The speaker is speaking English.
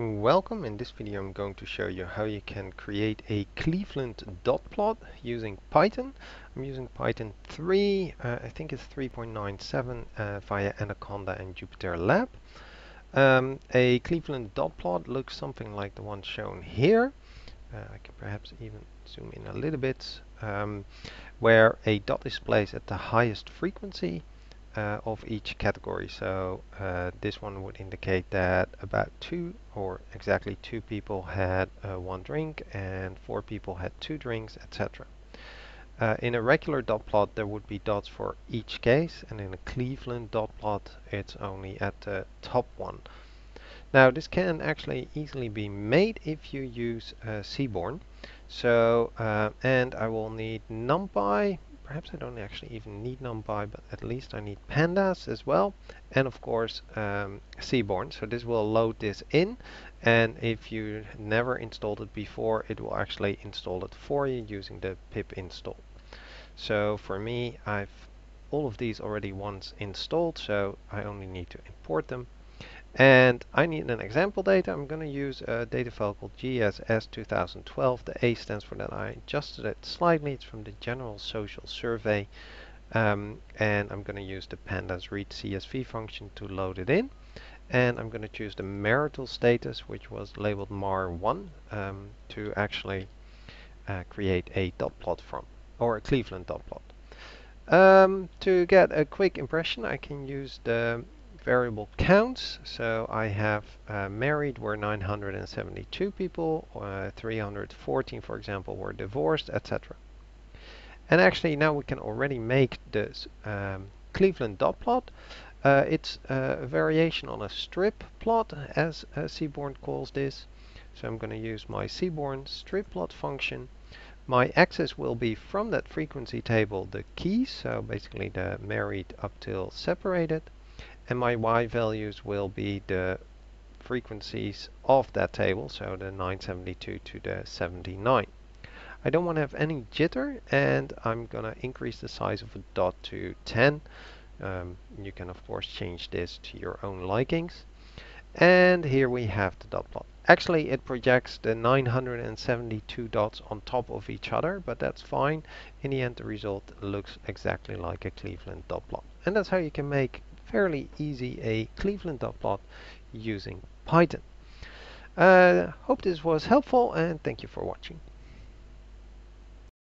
Welcome. In this video I'm going to show you how you can create a Cleveland dot plot using Python. I'm using Python 3, uh, I think it's 3.97 uh, via Anaconda and JupyterLab. Um, a Cleveland dot plot looks something like the one shown here. Uh, I can perhaps even zoom in a little bit, um, where a dot is placed at the highest frequency uh, of each category. So uh, this one would indicate that about two or exactly two people had uh, one drink and four people had two drinks, etc. Uh, in a regular dot plot there would be dots for each case and in a Cleveland dot plot it's only at the top one. Now this can actually easily be made if you use uh, Seaborn. So, uh, and I will need NumPy, perhaps I don't actually even need NumPy, but at least I need pandas as well, and of course um, Seaborn. So this will load this in, and if you never installed it before, it will actually install it for you using the pip install. So for me, I've all of these already once installed, so I only need to import them and I need an example data. I'm going to use a data file called GSS 2012. The A stands for that. I adjusted it slightly. It's from the General Social Survey. Um, and I'm going to use the pandas read CSV function to load it in. And I'm going to choose the marital status, which was labeled mar1, um, to actually uh, create a dot plot from, or a Cleveland dot plot. Um, to get a quick impression, I can use the variable counts. So I have uh, married were 972 people, uh, 314 for example were divorced, etc. And actually now we can already make this um, Cleveland dot plot. Uh, it's a variation on a strip plot as uh, Seaborn calls this. So I'm going to use my Seaborn strip plot function. My axis will be from that frequency table the keys, so basically the married up till separated and my y values will be the frequencies of that table, so the 972 to the 79. I don't want to have any jitter and I'm going to increase the size of a dot to 10. Um, you can of course change this to your own likings. And here we have the dot plot. Actually it projects the 972 dots on top of each other, but that's fine. In the end the result looks exactly like a Cleveland dot plot. And that's how you can make fairly easy a Cleveland dot plot using Python. Uh, hope this was helpful and thank you for watching.